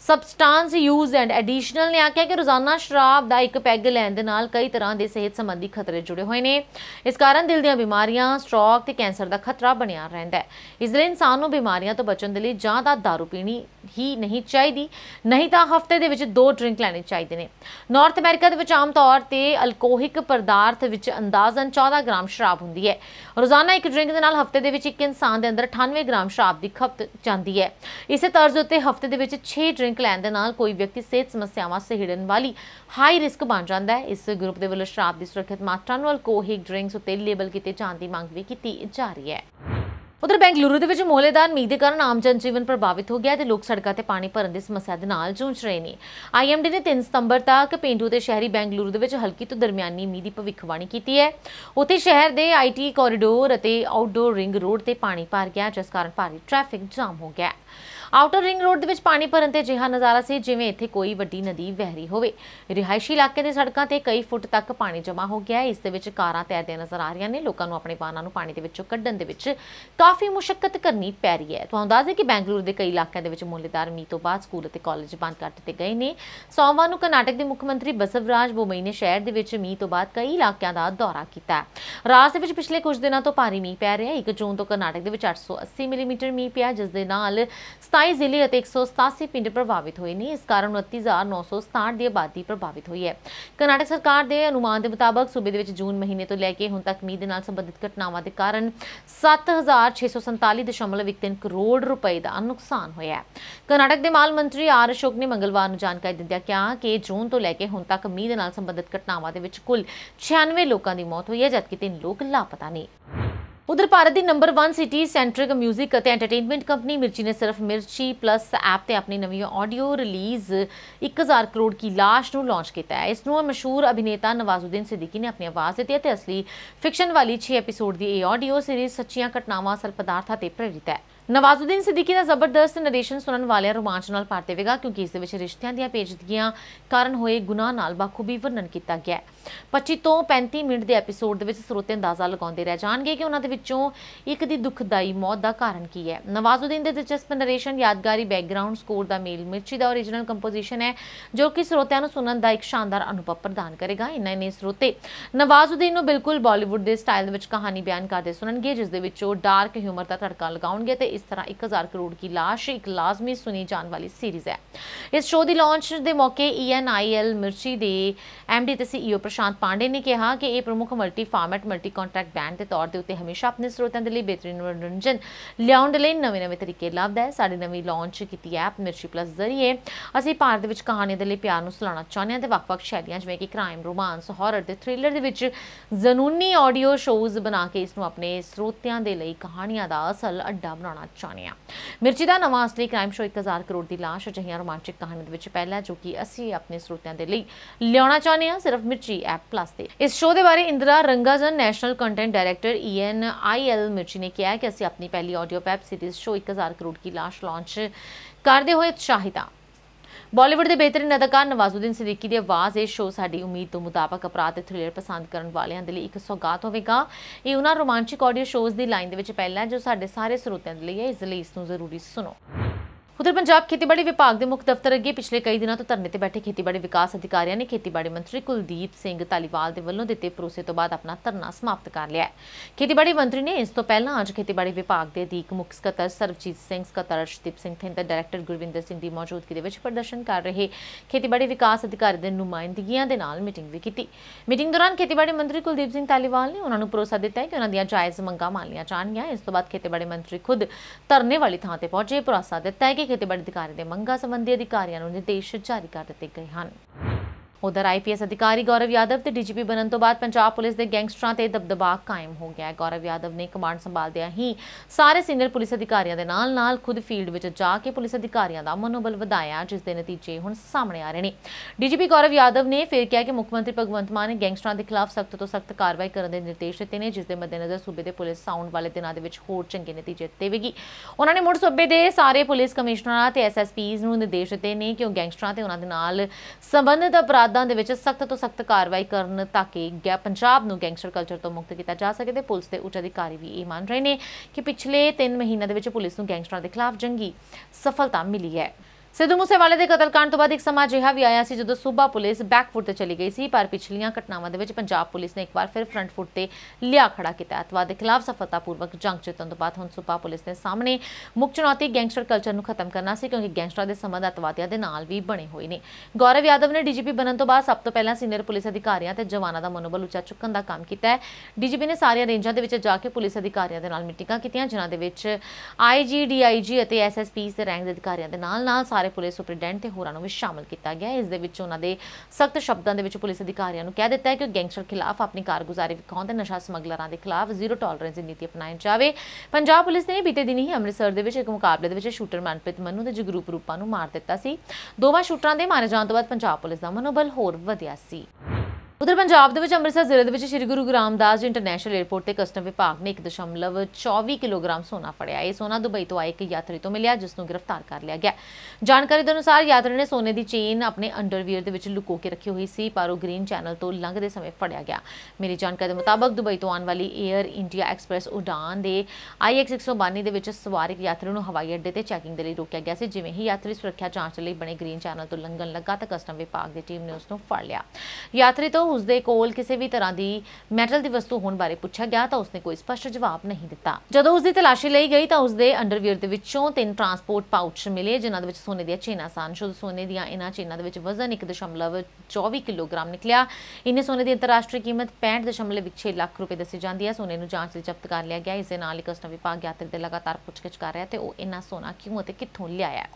substance use and additional ਨੇ ਆਖਿਆ ਕਿ ਰੋਜ਼ਾਨਾ ਸ਼ਰਾਬ ਦਾ ਇੱਕ ਪੈਗ ਲੈਣ ਦੇ ਨਾਲ ਕਈ ਤਰ੍ਹਾਂ ਦੇ ਸਿਹਤ ਸੰਬੰਧੀ ਖਤਰੇ ਜੁੜੇ ਹੋਏ ਨੇ। ਇਸ ਕਾਰਨ ਦਿਲ ਦੀਆਂ ਬਿਮਾਰੀਆਂ ਸਟ੍ਰੋਕ ਤੇ ਕੈਂਸਰ ਦਾ ਖਤਰਾ ਬਣਿਆ ਰਹਿੰਦਾ ਹੈ। ਇਸ ਲਈ ਇਨਸਾਨ ਨੂੰ ਬਿਮਾਰੀਆਂ ਤੋਂ ਬਚਣ ਦੇ ਲਈ ਜਾਂ ਤਾਂ ਦਾਰੂ ਪੀਣੀ ਹੀ ਨਹੀਂ ਚਾਹੀਦੀ, ਨਹੀਂ ਤਾਂ ਹਫ਼ਤੇ ਦੇ ਵਿੱਚ ਦੋ ਡਰਿੰਕ ਲੈਣੇ ਚਾਹੀਦੇ ਨੇ। ਨਾਰਥ ਅਮਰੀਕਾ ਦੇ ਵਿੱਚ ਆਮ ਤੌਰ ਤੇ ਅਲਕੋਹਿਕ ਪਦਾਰਥ ਵਿੱਚ ਅੰਦਾਜ਼ਨ 14 ਗ੍ਰਾਮ ਸ਼ਰਾਬ ਹੁੰਦੀ ਹੈ। ਰੋਜ਼ਾਨਾ ਇੱਕ ਡਰਿੰਕ ਦੇ ਨਾਲ ਹਫ਼ਤੇ ਦੇ ਵਿੱਚ ਇੱਕ ਇਨਸਾਨ ਦੇ ਅੰਦਰ 98 ਗ੍ਰਾਮ ਸ਼ਰਾਬ ਦੀ ਖਪਤ ਜਾਂਦੀ ਹੈ। ਇਸੇ ਤਰਜ਼ ਉੱਤੇ ਹਫ਼ਤੇ ਦੇ ਵਿੱਚ 6 ਡਰਿੰਕ ਲੈਣ ਦੇ ਨਾਲ ਕੋਈ ਵਿਅਕਤੀ ਸਿਹਤ ਸਮੱਸਿਆਵਾਂ ਸਹਿੜਨ ਵਾਲੀ ਹਾਈ ਰਿਸਕ ਬਣ ਜਾਂਦਾ ਹੈ। ਇਸ ਗਰੁੱਪ ਦੇ ਵੱਲੋਂ ਸ਼ਰਾਬ ਦੀ ਸੁਰੱਖਿਅਤ ਮਾਤਰਾ ਨੂੰ ਅਲਕੋਹਿਕ ਡਰਿੰਕਸ ਉੱਤੇ ਲੇਬਲ ਕੀਤੇ ਜਾਣ ਦੀ ਮੰਗ ਵੀ ਕੀਤੀ ਜਾ ਰਹੀ ਹੈ। ਉਧਰ ਬੈਂਗਲੁਰੂ ਦੇ ਵਿੱਚ ਮੋਹਲੇਦਾਰ ਮੀਂਹ ਦੇ ਕਾਰਨ ਆਮ ਜਨ ਜੀਵਨ ਪ੍ਰਭਾਵਿਤ ਹੋ ਗਿਆ ਤੇ ਲੋਕ ਸੜਕਾਂ ਤੇ ਪਾਣੀ ਭਰਨ ਦੀ ਸਮੱਸਿਆ ਦੇ ਨਾਲ ਜੂਝ ਰਹੇ ਨੇ। ਆਈਐਮਡੀ ਨੇ 3 ਸਤੰਬਰ ਤੱਕ ਪਿੰਡੂ ਤੇ ਸ਼ਹਿਰੀ ਬੈਂਗਲੁਰੂ ਦੇ ਵਿੱਚ ਹਲਕੀ ਤੋਂ ਦਰਮਿਆਨੀ ਮੀਂਹ ਦੀ ਭਵਿੱਖਬਾਣੀ ਕੀਤੀ ਹੈ। ਉੱਥੇ ਸ਼ਹਿਰ ਦੇ ਆਈਟੀ ਕੋਰੀਡੋਰ ਅਤੇ ਆਊਟਡੋਰ ਰਿੰਗ ਰੋਡ ਤੇ ਪਾਣੀ ਭਰ ਗਿਆ, ਜਿਸ ਕਾਰਨ ਭਾਰੀ ਟ੍ਰੈਫਿਕ ਜਾਮ ਹੋ ਗਿਆ ਆਊਟਰ ਰਿੰਗ ਰੋਡ ਦੇ ਵਿੱਚ ਪਾਣੀ ਭਰਨ ਤੇ ਜਿਹਾ ਨਜ਼ਾਰਾ ਸੀ ਜਿਵੇਂ ਇੱਥੇ ਕੋਈ ਵੱਡੀ ਨਦੀ ਵਹਿ ਰਹੀ ਹੋਵੇ। ਰਿਹਾਇਸ਼ੀ ਇਲਾਕੇ ਦੇ ਸੜਕਾਂ ਤੇ ਕਈ ਫੁੱਟ ਤੱਕ ਪਾਣੀ ਜਮ੍ਹਾਂ ਹੋ ਗਿਆ ਹੈ। ਇਸ ਦੇ ਵਿੱਚ ਕਾਰਾਂ ਤੈਰਦੀਆਂ ਨਜ਼ਰ ਆ ਰਹੀਆਂ ਨੇ। ਲੋਕਾਂ ਨੂੰ ਆਪਣੇ ਵਾਹਨਾਂ ਨੂੰ ਪਾਣੀ ਦੇ ਵਿੱਚੋਂ ਕੱਢਣ ਦੇ ਵਿੱਚ ਕਾਫੀ ਮੁਸ਼ਕਲ ਕਰਨੀ ਪੈ ਰਹੀ ਹੈ। ਤੁਹਾਨੂੰ ਦੱਸ ਦੇ ਕਿ ਬੈਂਗਲੁਰੂ ਦੇ ਕਈ ਇਲਾਕਿਆਂ ਦੇ ਵਿੱਚ ਮੁੱਲੇਦਾਰ ਮੀਂਹ ਤੋਂ ਬਾਅਦ ਸਕੂਲ ਅਤੇ ਕਾਲਜ ਬੰਦ ਕਰ ਦਿੱਤੇ ਗਏ ਨੇ। ਸੋਮਵਾਰ ਨੂੰ ਕਰਨਾਟਕ ਦੇ ਮੁੱਖ ਮੰਤਰੀ ਬਸਵਰਾਜ ਬੋਮਈ ਨੇ ਸ਼ਹਿਰ ਦੇ ਵਿੱਚ ਮੀਂਹ ਤੋਂ ਬਾਅਦ ਕਈ ਇਲਾਕਿਆਂ ਦਾ ਦੌਰਾ ਕੀਤਾ। ਰਾਜ ਦੇ ਵਿੱਚ ਪਿਛਲੇ ਕੁਝ ਦਿਨਾਂ ਤੋਂ ਭਾਰੀ ਮੀਂਹ ਪੈ ਰਿਹਾ ਹੈ। 1 ਜੂਨ ਤੋਂ ਕਰਨਾਟਕ ਦੇ ਵਿੱਚ 880 ਮਿਲੀਮੀਟਰ ਮੀਂਹ ਪਿਆ, ਜਿਸ ਦੇ ਨਾਲ 27 ਜ਼ਿਲ੍ਹੇ ਅਤੇ 187 ਪਿੰਡ ਪ੍ਰਭਾਵਿਤ ਹੋਏ ਨੇ। ਇਸ ਕਾਰਨ 29967 ਦੀ ਆਬਾਦੀ ਪ੍ਰਭਾਵਿਤ ਹੋਈ ਹੈ। ਕਰਨਾਟਕ ਸਰਕਾਰ ਦੇ ਅਨੁਮਾਨ ਦੇ ਮੁਤਾਬਕ ਸੂਬੇ ਦੇ ਵਿੱਚ ਜੂਨ ਮਹੀਨੇ ਤੋਂ ਲੈ ਕੇ ਹੁਣ ਤੱਕ ਮੀਂਹ ਦੇ ਨਾਲ ਸੰਬੰਧਿਤ ਘਟਨਾਵਾਂ ਦੇ ਕਾਰਨ 7647.3 ਕਰੋੜ ਰੁਪਏ ਦਾ ਨੁਕਸਾਨ ਹੋਇਆ ਹੈ। ਕਰਨਾਟਕ ਦੇ ਮਾਲ ਮੰਤਰੀ ਆਰ ਅਸ਼ੋਕ ਨੇ ਮੰਗਲਵਾਰ ਨੂੰ ਜਾਣਕਾਰੀ ਦਿੰਦਿਆਂ ਕਿਹਾ ਕਿ ਜੂਨ ਤੋਂ ਲੈ ਕੇ ਹੁਣ ਤੱਕ ਮੀਂਹ ਦੇ ਨਾਲ ਸੰਬੰਧਿਤ ਘਟਨਾਵਾਂ ਦੇ ਵਿੱਚ ਕੁੱਲ 96 ਲੋਕਾਂ ਦੀ ਮੌਤ ਹੋਈ ਹੈ, ਜਦਕਿ ਤਿੰਨ ਲੋਕ ਲਾਪਤਾ ਨੇ। ਉਧਰ ਭਾਰਤ ਦੀ ਨੰਬਰ 1 ਸਿਟੀ ਸੈਂਟਰਿਕ 뮤직 ਅਤੇ ਐਂਟਰਟੇਨਮੈਂਟ ਕੰਪਨੀ ਮਿਰਚੀ ਨੇ ਸਿਰਫ ਮਿਰਚੀ ਪਲੱਸ ਐਪ ਤੇ ਆਪਣੀ ਨਵੀਂ ਆਡੀਓ ਰਿਲੀਜ਼ 1000 ਕਰੋੜ ਕੀ ਲਾਸ਼ ਨੂੰ ਲਾਂਚ ਕੀਤਾ ਹੈ। ਇਸ ਨੂੰ ਮਸ਼ਹੂਰ ਅਭਿਨੇਤਾ ਨਵਾਜ਼ੁਦੀਨ ਸਿੱਦੀਕੀ ਨੇ ਆਪਣੀ ਆਵਾਜ਼ ਦਿੱਤੀ ਹੈ ਤੇ ਅਸਲੀ ਫਿਕਸ਼ਨ ਵਾਲੀ 6 ਐਪੀਸੋਡ ਦੀ ਇਹ ਆਡੀਓ ਸੀਰੀਜ਼ ਸੱਚੀਆਂ ਘਟਨਾਵਾਂ, ਅਸਲ ਪਦਾਰਥਾਂ ਤੇ ਪ੍ਰੇਰਿਤ ਹੈ। ਨਵਾਜ਼ੁਦੀਨ ਸਿੱਦੀਕੀ ਦਾ ਜ਼ਬਰਦਸਤ ਨਰੇਸ਼ਨ ਸੁਣਨ ਵਾਲਿਆਂ ਰੋਮਾਂਚ ਨਾਲ ਭਰ ਦੇਵੇਗਾ ਕਿਉਂਕਿ ਇਸ ਦੇ ਵਿੱਚ ਰਿਸ਼ਤਿਆਂ ਦੀਆਂ ਪੇਚੀਦਗੀਆਂ ਕਾਰਨ ਹੋਏ ਗੁਨਾਹ ਨਾਲ ਬਾਖੂਬੀ ਵਰਣਨ ਕੀਤਾ ਗਿਆ ਹੈ। 25 ਤੋਂ 35 ਮਿੰਟ ਦੇ ਐਪੀਸੋਡ ਦੇ ਵਿੱਚ ਸਰੋਤੇ ਅੰਦਾਜ਼ਾ ਲਗਾਉਂਦੇ ਰਹਿ ਜਾਣਗੇ ਕਿ ਉਹਨਾਂ ਦੇ ਵਿੱਚੋਂ ਇੱਕ ਦੀ ਦੁਖਦਾਈ ਮੌਤ ਦਾ ਕਾਰਨ ਕੀ ਹੈ। ਨਵਾਜ਼ੁਦੀਨ ਦੇ ਦਿਲਚਸਪ ਨਰੇਸ਼ਨ ਯਾਦਗਾਰੀ ਬੈਕਗ੍ਰਾਉਂਡ ਸਕੋਰ ਦਾ ਮੇਲ ਮਿਰਚੀ ਦਾ ਓਰੀਜਨਲ ਕੰਪੋਜੀਸ਼ਨ ਹੈ, ਜੋ ਕਿ ਸਰੋਤਿਆਂ ਨੂੰ ਸੁਣਨ ਦਾ ਇੱਕ ਸ਼ਾਨਦਾਰ ਅਨੁਭਵ ਪ੍ਰਦਾਨ ਕਰੇਗਾ। ਇਨ੍ਹਾਂ ਨੇ ਸਰੋਤੇ। ਨਵਾਜ਼ੁਦੀਨ ਨੂੰ ਬਿਲਕੁਲ ਬਾਲੀਵੁੱਡ ਦੇ ਸਟਾਈਲ ਵਿੱਚ ਕਹਾਣੀ ਬਿਆਨ ਕਰਦੇ ਸੁਣਨਗੇ, ਜਿਸ ਦੇ ਵਿੱਚ ਉਹ ਡਾਰਕ ਹਿਊਮਰ ਦਾ ਤੜਕਾ ਲਗਾਉਣਗੇ ਤੇ ਇਸ ਤਰ੍ਹਾਂ 1000 ਕਰੋੜ ਕੀ ਲਾਸ਼, ਇੱਕ ਲਾਜ਼ਮੀ ਸੁਣੀ ਜਾਣ ਵਾਲੀ ਸੀਰੀਜ਼ ਹੈ। ਇਸ ਸ਼ੋਅ ਦੀ ਲਾਂਚ ਦੇ ਮੌਕੇ ਈਐਨਆਈਐਲ ਮਿਰਚੀ ਦੇ ਐਮਡੀ ਤੇ ਸੀਈਓ ਪ੍ਰਸ਼ਾਂਤ ਪਾਂਡੇ ਨੇ ਕਿਹਾ ਕਿ ਇਹ ਪ੍ਰਮੁੱਖ multi format multi contract band ਦੇ ਤੌਰ ਦੇ ਉੱਤੇ ਹਮੇਸ਼ਾ ਆਪਣੇ ਸਰੋਤਿਆਂ ਦੇ ਲਈ ਬਿਹਤਰੀਨ ਮਨੋਰੰਜਨ ਲਿਆਉਣ ਦੇ ਲਈ ਨਵੇਂ-ਨਵੇਂ ਤਰੀਕੇ ਲੱਭਦਾ ਹੈ। ਸਾਡੀ ਨਵੀਂ ਲਾਂਚ ਕੀਤੀ ਐਪ ਮਿਰਚੀ ਪਲੱਸ ਜ਼ਰੀਏ। ਅਸੀਂ ਭਾਰਤ ਵਿੱਚ ਕਹਾਣੀਆਂ ਦੇ ਲਈ ਪਿਆਰ ਨੂੰ ਸਲਾਉਣਾ ਚਾਹੁੰਦੇ ਹਾਂ ਤੇ ਵੱਖ-ਵੱਖ ਸ਼ੈਲੀਆਂ ਜਿਵੇਂ ਕਿ ਕ੍ਰਾਈਮ ਰੋਮਾਂਸ ਹਾਰਰ ਤੇ ਥ੍ਰਿਲਰ ਦੇ ਵਿੱਚ ਜ਼ਨੂਨੀ ਆਡੀਓ ਸ਼ੋਜ਼ ਬਣਾ ਕੇ ਇਸ ਨੂੰ ਆਪਣੇ ਸਰੋਤਿਆਂ ਦੇ ਲਈ ਕਹਾਣੀਆਂ ਦਾ ਅਸਲ ਅੱਡਾ ਬਣਾਉਣਾ ਚਾਹੁੰਦੇ ਹਾਂ। ਮਿਰਚੀ ਦਾ ਨਵਾਂ ਅਸਲੀ ਕ੍ਰਾਈਮ ਸ਼ੋ 1000 ਕਰੋੜ ਦੀ ਲਾਸ਼ ਅਜਿਹੀਆਂ ਰੋਮਾਂਚਿਕ ਕਹਾਣੀ ਦੇ ਵਿੱਚ ਪਹਿਲਾ ਜੋ ਕਿ ਅਸੀਂ ਆਪਣੇ ਸਰੋਤਿਆਂ ਦੇ ਲਈ ਲਿਆਉਣਾ ਚਾਹੁੰਦੇ ਹਾਂ, ਸਿਰਫ ਮਿਰਚੀ ਐਪ ਪਲੱਸ ਤੇ। ਇਸ ਸ਼ੋਅ ਦੇ ਬਾਰੇ Indira Rangarajan national content director EN IL Mirchi ਨੇ ਕਿਹਾ ਕਿ ਅਸੀਂ ਆਪਣੀ ਪਹਿਲੀ audio web series show 1000 crore ਦੀ ਲਾਸ਼ ਲਾਂਚ ਕਰਦੇ ਹੋਏ ਉਤਸ਼ਾਹਿਤ ਹਾਂ। ਬਾਲੀਵੁੱਡ ਦੇ ਬਿਹਤਰੀਨ ਅਦਾਕਾਰ ਨਵਾਜ਼ੁਦੀਨ ਸਦੀਕੀ ਦੀ ਆਵਾਜ਼ ਇਹ ਸ਼ੋਅ ਸਾਡੀ ਉਮੀਦ ਤੋਂ ਮੁਤਾਬਕ ਅਪਰਾਧ ਤੇ ਥ੍ਰਿਲਰ ਪਸੰਦ ਕਰਨ ਵਾਲਿਆਂ ਦੇ ਲਈ ਇੱਕ ਸੌਗਾਤ ਹੋਵੇਗਾ। ਇਹ ਉਹਨਾਂ ਰੋਮਾਂਚਿਕ ਆਡੀਓ ਸ਼ੋਜ਼ ਦੀ ਲਾਈਨ ਦੇ ਵਿੱਚ ਪਹਿਲਾ ਜੋ ਸਾਡੇ ਸਾਰੇ ਸਰੋਤਿਆਂ ਦੇ ਲਈ ਹੈ। ਇਸ ਲਈ ਇਸ ਨੂੰ ਜ਼ਰੂਰੀ ਸੁਣੋ। ਉਧਰ ਪੰਜਾਬ ਖੇਤੀਬਾੜੀ ਵਿਭਾਗ ਦੇ ਮੁੱਖ ਦਫ਼ਤਰ ਅੱਗੇ ਪਿਛਲੇ ਕਈ ਦਿਨਾਂ ਤੋਂ ਧਰਨੇ ਤੇ ਬੈਠੇ ਖੇਤੀਬਾੜੀ ਵਿਕਾਸ ਅਧਿਕਾਰੀਆਂ ਨੇ ਖੇਤੀਬਾੜੀ ਮੰਤਰੀ ਕੁਲਦੀਪ ਸਿੰਘ ਧਾਲੀਵਾਲ ਦੇ ਵੱਲੋਂ ਦਿੱਤੇ ਭਰੋਸੇ ਤੋਂ ਬਾਅਦ ਆਪਣਾ ਧਰਨਾ ਸਮਾਪਤ ਕਰ ਲਿਆ ਹੈ। ਖੇਤੀਬਾੜੀ ਮੰਤਰੀ ਨੇ ਇਸ ਤੋਂ ਪਹਿਲਾਂ ਅੱਜ ਖੇਤੀਬਾੜੀ ਵਿਭਾਗ ਦੇ ਅਧੀਕ ਮੁੱਖ ਸਕੱਤਰ ਸਰਬਜੀਤ ਸਿੰਘ, ਸਕੱਤਰ ਅਰਸ਼ਦੀਪ ਸਿੰਘ ਥਿੰਦ ਡਾਇਰੈਕਟਰ ਗੁਰਵਿੰਦਰ ਸਿੰਘ ਦੀ ਮੌਜੂਦਗੀ ਦੇ ਵਿੱਚ ਪ੍ਰਦਰਸ਼ਨ ਕਰ ਰਹੇ ਖੇਤੀਬਾੜੀ ਵਿਕਾਸ ਅਧਿਕਾਰੀ ਦੇ ਨੁਮਾਇੰਦਗੀਆਂ ਦੇ ਨਾਲ ਮੀਟਿੰਗ ਵੀ ਕੀਤੀ। ਮੀਟਿੰਗ ਦੌਰਾਨ ਖੇਤੀਬਾੜੀ ਮੰਤਰੀ ਕੁਲਦੀਪ ਸਿੰਘ ਧਾਲੀਵਾਲ ਨੇ ਉਹਨਾਂ ਨੂੰ ਭਰੋਸਾ ਦਿੱਤਾ ਕਿ ਉਹਨਾਂ ਦੀਆਂ ਜਾਇਜ਼ ਮੰਗਾਂ ਮੰਨ ਲਈਆਂ ਜਾਣਗੀਆਂ। ਇਸ ਤੋਂ ਬਾਅਦ ਖੇਤੀਬਾੜੀ ਮੰਤਰੀ ਖੁਦ ਧਰਨੇ ਵਾਲੀ ਥਾਂ ਤੇ ਪਹੁੰਚੇ, ਭਰੋਸਾ ਦਿੱਤਾ ਹੈ ਕਿ ਖੇਤੀਬਾੜੀ ਅਧਿਕਾਰੀ ਦੇ ਮੰਗਾਂ ਸੰਬੰਧੀ ਅਧਿਕਾਰੀਆਂ ਨੂੰ ਨਿਰਦੇਸ਼ ਜਾਰੀ ਕਰ ਦਿੱਤੇ ਗਏ ਹਨ। ਉਧਰ ਆਈਪੀਐਸ ਅਧਿਕਾਰੀ ਗੌਰਵ ਯਾਦਵ ਤੇ ਡੀਜੀਪੀ ਬਣਨ ਤੋਂ ਬਾਅਦ ਪੰਜਾਬ ਪੁਲਿਸ ਦੇ ਗੈਂਗਸਟਰਾਂ ਤੇ ਦਬਦਬਾ ਕਾਇਮ ਹੋ ਗਿਆ ਹੈ। ਗੌਰਵ ਯਾਦਵ ਨੇ ਕਮਾਂਡ ਸੰਭਾਲਦਿਆਂ ਹੀ ਸਾਰੇ ਸੀਨੀਅਰ ਪੁਲਿਸ ਅਧਿਕਾਰੀਆਂ ਦੇ ਨਾਲ-ਨਾਲ ਖੁਦ ਫੀਲਡ ਵਿੱਚ ਜਾ ਕੇ ਪੁਲਿਸ ਅਧਿਕਾਰੀਆਂ ਦਾ ਮਨੋਬਲ ਵਧਾਇਆ, ਜਿਸ ਦੇ ਨਤੀਜੇ ਹੁਣ ਸਾਹਮਣੇ ਆ ਰਹੇ ਨੇ। ਡੀਜੀਪੀ ਗੌਰਵ ਯਾਦਵ ਨੇ ਫਿਰ ਕਿਹਾ ਕਿ ਮੁੱਖ ਮੰਤਰੀ ਭਗਵੰਤ ਮਾਨ ਨੇ ਗੈਂਗਸਟਰਾਂ ਦੇ ਖਿਲਾਫ ਸਖਤ ਤੋਂ ਸਖਤ ਕਾਰਵਾਈ ਕਰਨ ਦੇ ਨਿਰਦੇਸ਼ ਦਿੱਤੇ ਨੇ, ਜਿਸ ਦੇ ਮੱਦੇਨਜ਼ਰ ਸੂਬੇ ਦੇ ਪੁਲਿਸ ਆਉਣ ਵਾਲੇ ਦਿਨਾਂ ਦੇ ਵਿੱਚ ਹੋਰ ਚੰਗੇ ਨਤੀਜੇ ਦੇਵੇਗੀ ਉਹਨਾਂ ਨੇ ਮੁੜ ਸੂਬੇ ਦੇ ਸਾਰੇ ਪੁਲਿਸ ਕਮਿਸ਼ਨਰਾਂ ਤੇ ਐਸਐਸਪੀਜ਼ ਨੂੰ ਨਿਰਦੇਸ਼ ਦਿੱਤੇ ਨੇ ਕਿ ਉਹ ਗੈਂਗਸਟਰਾਂ ਤੇ ਉਹਨਾਂ ਦੇ ਨਾਲ ਸੰਬੰਧਿਤ ਅਪਰਾਧ ਦੇ ਵਿੱਚ ਸਖਤ ਤੋਂ ਸਖਤ ਕਾਰਵਾਈ ਕਰਨ ਤਾਂ ਕਿ ਗੈ ਪੰਜਾਬ ਨੂੰ ਗੈਂਗਸਟਰ ਕਲਚਰ ਤੋਂ ਮੁਕਤ ਕੀਤਾ ਜਾ ਸਕੇ ਤੇ ਪੁਲਿਸ ਦੇ ਉੱਚ ਅਧਿਕਾਰੀ ਵੀ ਇਹ ਮੰਨ ਰਹੇ ਨੇ ਕਿ ਪਿਛਲੇ 3 ਮਹੀਨਿਆਂ ਦੇ ਵਿੱਚ ਪੁਲਿਸ ਨੂੰ ਗੈਂਗਸਟਰਾਂ ਦੇ ਖਿਲਾਫ ਜੰਗੀ ਸਫਲਤਾ ਮਿਲੀ ਹੈ। ਸਿੱਧੂ ਮੂਸੇਵਾਲੇ ਦੇ ਕਤਲकांड ਤੋਂ ਬਾਅਦ ਇੱਕ ਸਮਾਂ ਅਜਿਹਾ ਵੀ ਆਇਆ ਸੀ ਜਦੋਂ ਸੂਬਾ ਪੁਲਿਸ ਬੈਕਫੁੱਟ ਤੇ ਚਲੀ ਗਈ ਸੀ, ਪਰ ਪਿਛਲੀਆਂ ਘਟਨਾਵਾਂ ਦੇ ਵਿੱਚ ਪੰਜਾਬ ਪੁਲਿਸ ਨੇ ਇੱਕ ਵਾਰ ਫਿਰ ਫਰੰਟ ਫੁੱਟ ਤੇ ਲਿਆ ਖੜਾ ਕੀਤਾ ਅਤਵਾਦ ਦੇ ਖਿਲਾਫ ਸਫਲਤਾਪੂਰਵਕ ਜੰਗ ਜਿੱਤਣ ਤੋਂ ਬਾਅਦ ਹੁਣ ਸੂਬਾ ਪੁਲਿਸ ਦੇ ਸਾਹਮਣੇ ਮੁੱਖ ਚੁਣੌਤੀ ਗੈਂਗਸਟਰ ਕਲਚਰ ਨੂੰ ਖਤਮ ਕਰਨਾ ਸੀ, ਕਿਉਂਕਿ ਗੈਂਗਸਟਰਾਂ ਦੇ ਸੰਬੰਧ ਅਤਵਾਦੀਆਂ ਦੇ ਨਾਲ ਵੀ ਬਣੇ ਹੋਏ ਨੇ। ਗੌਰਵ ਯਾਦਵ ਨੇ ਡੀਜੀਪੀ ਬਣਨ ਤੋਂ ਬਾਅਦ ਸਭ ਤੋਂ ਪਹਿਲਾਂ ਸੀਨੀਅਰ ਪੁਲਿਸ ਅਧਿਕਾਰੀਆਂ ਤੇ ਜਵਾਨਾਂ ਦਾ ਮਨੋਬਲ ਉੱਚਾ ਚੁੱਕਣ ਦਾ ਕੰਮ ਕੀਤਾ ਹੈ। ਡੀਜੀਪੀ ਨੇ ਸਾਰੀਆਂ ਰੇਂਜਾਂ ਦੇ ਵਿੱਚ ਜਾ ਕੇ ਪੁਲਿਸ ਅਧਿਕਾਰੀਆਂ ਦੇ ਨਾਲ ਮੀਟਿੰਗਾਂ ਕੀਤੀਆਂ, ਜਿਨ੍ਹਾਂ ਦੇ ਵਿੱਚ ਆਈਜੀ ਡੀਆਈਜੀ ਅਤੇ ਐਸਐਸਪੀਸ ਦੇ ਰੈਂਕ ਦੇ ਅਧਿਕਾਰੀਆਂ ਦੇ ਨਾਲ ਨਾਲ ਸਾਰੇ ਪੁਲਿਸ ਸੁਪਰਡੈਂਟ ਤੇ ਹੋਰਾਂ ਨੂੰ ਵੀ ਸ਼ਾਮਲ ਕੀਤਾ ਗਿਆ। ਇਸ ਦੇ ਵਿੱਚ ਉਹਨਾਂ ਦੇ ਸਖਤ ਸ਼ਬਦਾਂ ਦੇ ਵਿੱਚ ਪੁਲਿਸ ਅਧਿਕਾਰੀਆਂ ਨੂੰ ਕਹਿ ਦਿੱਤਾ ਹੈ ਕਿ ਗੈਂਗਸਟਰ ਖਿਲਾਫ ਆਪਣੀ ਕਾਰਗੁਜ਼ਾਰੀ ਵਿਖਾਉਣ ਤੇ ਨਸ਼ਾ ਸਮਗਲਰਾਂ ਦੇ ਖਿਲਾਫ ਜ਼ੀਰੋ ਟੋਲਰੈਂਸ ਦੀ ਨੀਤੀ ਅਪਣਾਈ ਜਾਵੇ। ਪੰਜਾਬ ਪੁਲਿਸ ਨੇ ਬੀਤੇ ਦਿਨੀ ਹੀ ਅੰਮ੍ਰਿਤਸਰ ਦੇ ਵਿੱਚ ਇੱਕ ਮੁਕਾਬਲੇ ਦੇ ਵਿੱਚ ਸ਼ੂਟਰ ਮਨਪ੍ਰੀਤ ਮੰਨੂ ਤੇ ਜਗਰੂਪ ਰੂਪਾ ਨੂੰ ਮਾਰ ਦਿੱਤਾ ਸੀ। ਦੋਵਾਂ ਸ਼ੂਟਰਾਂ ਦੇ ਮਾਰੇ ਜਾਣ ਤੋਂ ਬਾਅਦ ਪੰਜਾਬ ਪੁਲਿਸ ਦਾ ਮਨੋਬਲ ਹੋਰ ਵਧਿਆ ਸੀ। ਉਧਰ ਪੰਜਾਬ ਦੇ ਵਿੱਚ ਅੰਮ੍ਰਿਤਸਰ ਜ਼ਿਲ੍ਹੇ ਦੇ ਵਿੱਚ ਸ੍ਰੀ ਗੁਰੂ ਗ੍ਰਾਮਦਾਸ ਜੀ ਇੰਟਰਨੈਸ਼ਨਲ 에ਅਰਪੋਰਟ ਤੇ ਕਸਟਮ ਵਿਭਾਗ ਨੇ 1.24 ਕਿਲੋਗ੍ਰਾਮ ਸੋਨਾ ਫੜਿਆ। ਇਹ ਸੋਨਾ ਦੁਬਈ ਤੋਂ ਆਏ ਇੱਕ ਯਾਤਰੀ ਤੋਂ ਮਿਲਿਆ, ਜਿਸ ਨੂੰ ਗ੍ਰਿਫਤਾਰ ਕਰ ਲਿਆ ਗਿਆ। ਜਾਣਕਾਰੀ ਦੇ ਅਨੁਸਾਰ ਯਾਤਰੀ ਨੇ ਸੋਨੇ ਦੀ ਚੇਨ ਆਪਣੇ ਅੰਡਰਵੀਅਰ ਦੇ ਵਿੱਚ ਲੁਕੋ ਕੇ ਰੱਖੀ ਹੋਈ ਸੀ, ਪਰ ਉਹ ਗ੍ਰੀਨ ਚੈਨਲ ਤੋਂ ਲੰਘਦੇ ਸਮੇਂ ਫੜਿਆ ਗਿਆ। ਮੇਰੀ ਜਾਣਕਾਰੀ ਦੇ ਮੁਤਾਬਕ ਦੁਬਈ ਤੋਂ ਆਉਣ ਵਾਲੀ 에ਅਰ ਇੰਡੀਆ ਐਕਸਪ੍ਰੈਸ ਉਡਾਨ ਦੇ IX 192 ਦੇ ਵਿੱਚ ਸਵਾਰ ਇੱਕ ਯਾਤਰੀ ਨੂੰ ਹਵਾਈ ਅੱਡੇ ਤੇ ਚੈਕਿੰਗ ਦੇ ਲਈ ਰੋਕਿਆ ਗਿਆ ਸੀ, ਜਿਵੇਂ ਹੀ ਯਾਤਰੀ ਸੁਰੱਖਿਆ ਜਾਂਚ ਲਈ ਬਣੇ ਗ੍ਰੀਨ ਚੈਨਲ ਤੋਂ ਲੰਘਣ ਲੱਗਾ ਤਾਂ ਕਸਟਮ ਵਿਭਾਗ ਦੀ ਟੀਮ ਨੇ ਉਸ ਨੂੰ ਫੜ ਲਿਆ। ਯਾਤਰੀ ਤੋਂ ਉਸ ਦੇ ਕੋਲ ਕਿਸੇ ਵੀ ਤਰ੍ਹਾਂ ਦੀ ਮੈਟਲ ਦੀ ਵਸਤੂ ਹੋਣ ਬਾਰੇ ਪੁੱਛਿਆ ਗਿਆ ਤਾਂ ਉਸਨੇ ਕੋਈ ਸਪਸ਼ਟ ਜਵਾਬ ਨਹੀਂ ਦਿੱਤਾ। ਜਦੋਂ ਉਸ ਦੀ ਤਲਾਸ਼ੀ ਲਈ ਗਈ ਤਾਂ ਉਸ ਦੇ ਅੰਡਰਵੀਅਰ ਦੇ ਵਿੱਚੋਂ ਤਿੰਨ ਟਰਾਂਸਪੋਰਟ ਪਾਊਚ ਮਿਲੇ, ਜਿਨ੍ਹਾਂ ਦੇ ਵਿੱਚ ਸੋਨੇ ਦੀਆਂ ਚੇਨਾਂ ਸਨ। ਸ਼ੁੱਧ ਸੋਨੇ ਦੀਆਂ ਇਹਨਾਂ ਚੇਨਾਂ ਦੇ ਵਿੱਚ ਵਜ਼ਨ 1.24 ਕਿਲੋਗ੍ਰਾਮ ਨਿਕਲਿਆ। ਇਹਨੇ ਸੋਨੇ ਦੀ ਅੰਤਰਰਾਸ਼ਟਰੀ ਕੀਮਤ 65.6 ਲੱਖ ਰੁਪਏ ਦੱਸੀ ਜਾਂਦੀ ਹੈ। ਸੋਨੇ ਨੂੰ ਜਾਂਚ ਲਈ ਜ਼ਬਤ ਕਰ ਲਿਆ ਗਿਆ। ਇਸ ਦੇ ਨਾਲ ਹੀ ਕਸਟਮ ਵਿਭਾਗ ਯਾਤਰੀ ਦੇ ਲਗਾਤਾਰ ਪੁੱਛਗਿੱਛ ਕਰ ਰਿਹਾ ਤੇ ਉਹ ਇੰਨਾ ਸੋਨਾ ਕਿਉਂ ਅਤੇ ਕਿੱਥੋਂ ਲਿਆਇਆ